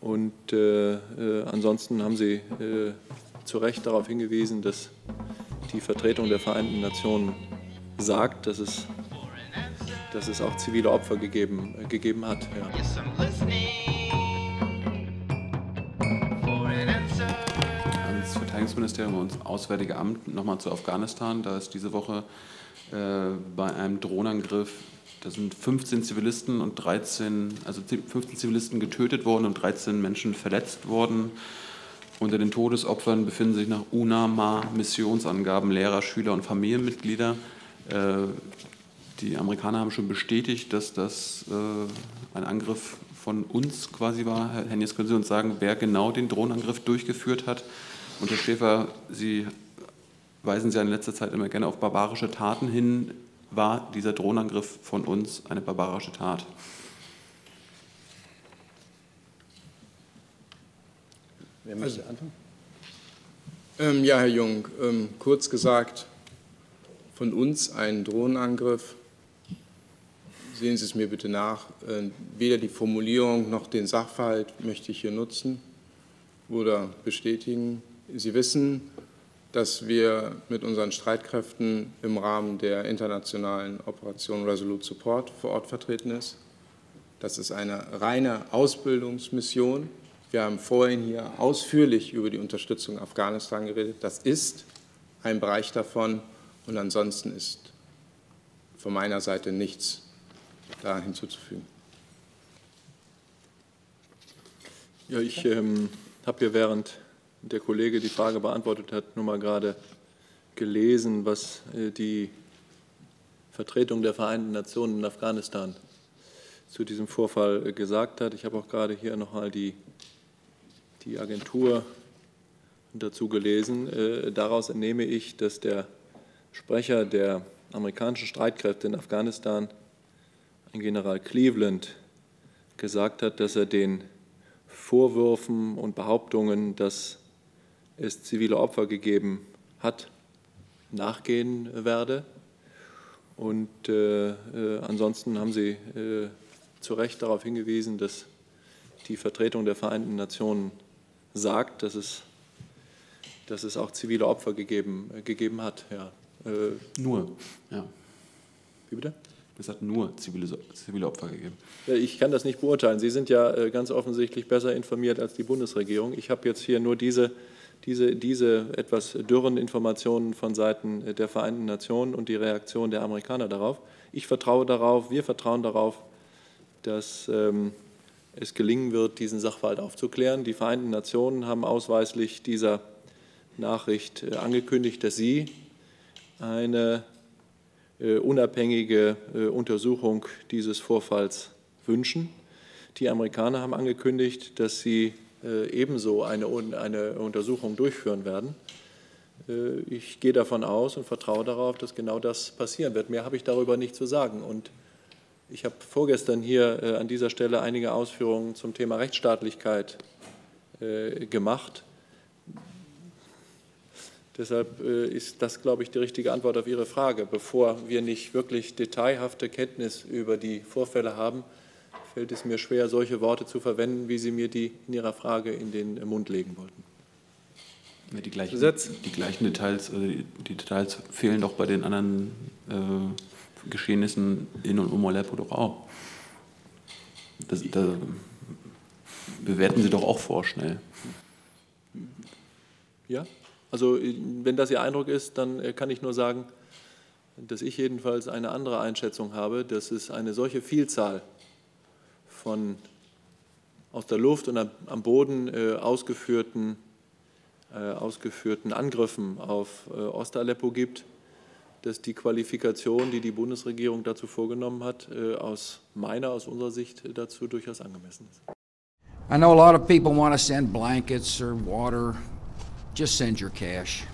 Und äh, äh, ansonsten haben Sie äh, zu Recht darauf hingewiesen, dass die Vertretung der Vereinten Nationen sagt, dass es, dass es auch zivile Opfer gegeben, äh, gegeben hat. Ja. Ans Verteidigungsministerium und Auswärtige Amt nochmal zu Afghanistan. Da ist diese Woche bei einem Drohnenangriff da sind 15 Zivilisten und 13, also 15 Zivilisten getötet worden und 13 Menschen verletzt worden. Unter den Todesopfern befinden sich nach UNAMA-Missionsangaben Lehrer, Schüler und Familienmitglieder. Äh, die Amerikaner haben schon bestätigt, dass das äh, ein Angriff von uns quasi war. Herr Hennies, können Sie uns sagen, wer genau den Drohnenangriff durchgeführt hat? Und Herr Schäfer, Sie weisen Sie in letzter Zeit immer gerne auf barbarische Taten hin war dieser Drohnenangriff von uns eine barbarische Tat. Wer möchte also, anfangen? Ähm, ja, Herr Jung, ähm, kurz gesagt, von uns ein Drohnenangriff. Sehen Sie es mir bitte nach. Äh, weder die Formulierung noch den Sachverhalt möchte ich hier nutzen oder bestätigen. Sie wissen, dass wir mit unseren Streitkräften im Rahmen der internationalen Operation Resolute Support vor Ort vertreten ist. Das ist eine reine Ausbildungsmission. Wir haben vorhin hier ausführlich über die Unterstützung Afghanistan geredet. Das ist ein Bereich davon und ansonsten ist von meiner Seite nichts da hinzuzufügen. Ja, ich ähm, habe hier während der Kollege die Frage beantwortet hat, nur mal gerade gelesen, was äh, die Vertretung der Vereinten Nationen in Afghanistan zu diesem Vorfall äh, gesagt hat. Ich habe auch gerade hier noch mal die, die Agentur dazu gelesen. Äh, daraus entnehme ich, dass der Sprecher der amerikanischen Streitkräfte in Afghanistan, ein General Cleveland, gesagt hat, dass er den Vorwürfen und Behauptungen, dass es zivile Opfer gegeben hat, nachgehen werde. Und äh, äh, ansonsten haben Sie äh, zu Recht darauf hingewiesen, dass die Vertretung der Vereinten Nationen sagt, dass es, dass es auch zivile Opfer gegeben, äh, gegeben hat. Ja. Äh, nur, ja. Wie bitte? Es hat nur zivile, zivile Opfer gegeben. Ich kann das nicht beurteilen. Sie sind ja äh, ganz offensichtlich besser informiert als die Bundesregierung. Ich habe jetzt hier nur diese diese, diese etwas dürren Informationen von Seiten der Vereinten Nationen und die Reaktion der Amerikaner darauf. Ich vertraue darauf, wir vertrauen darauf, dass ähm, es gelingen wird, diesen Sachverhalt aufzuklären. Die Vereinten Nationen haben ausweislich dieser Nachricht äh, angekündigt, dass sie eine äh, unabhängige äh, Untersuchung dieses Vorfalls wünschen. Die Amerikaner haben angekündigt, dass sie ebenso eine, eine Untersuchung durchführen werden. Äh, ich gehe davon aus und vertraue darauf, dass genau das passieren wird. Mehr habe ich darüber nicht zu sagen. Und ich habe vorgestern hier äh, an dieser Stelle einige Ausführungen zum Thema Rechtsstaatlichkeit gemacht. Deshalb ist das, glaube ich, die richtige Antwort auf Ihre Frage. Bevor wir nicht wirklich detailhafte Kenntnis über die Vorfälle haben, fällt es mir schwer, solche Worte zu verwenden, wie Sie mir die in Ihrer Frage in den Mund legen wollten. Ja, die, gleichen, die, gleichen, Details, also die, Details fehlen doch bei den anderen äh, Geschehnissen in und um Aleppo doch auch. Das, da bewerten Sie doch auch vorschnell. Ja, also wenn das Ihr Eindruck ist, dann äh, kann ich nur sagen, dass ich jedenfalls eine andere Einschätzung habe, dass es eine solche Vielzahl von aus der Luft und am Boden äh, ausgeführten, äh, ausgeführten Angriffen auf äh, Ostaleppo gibt, dass die Qualifikation, die die Bundesregierung dazu vorgenommen hat, äh, aus meiner, aus unserer Sicht dazu durchaus angemessen ist. I know a lot of people want to send blankets or water. Just send your cash.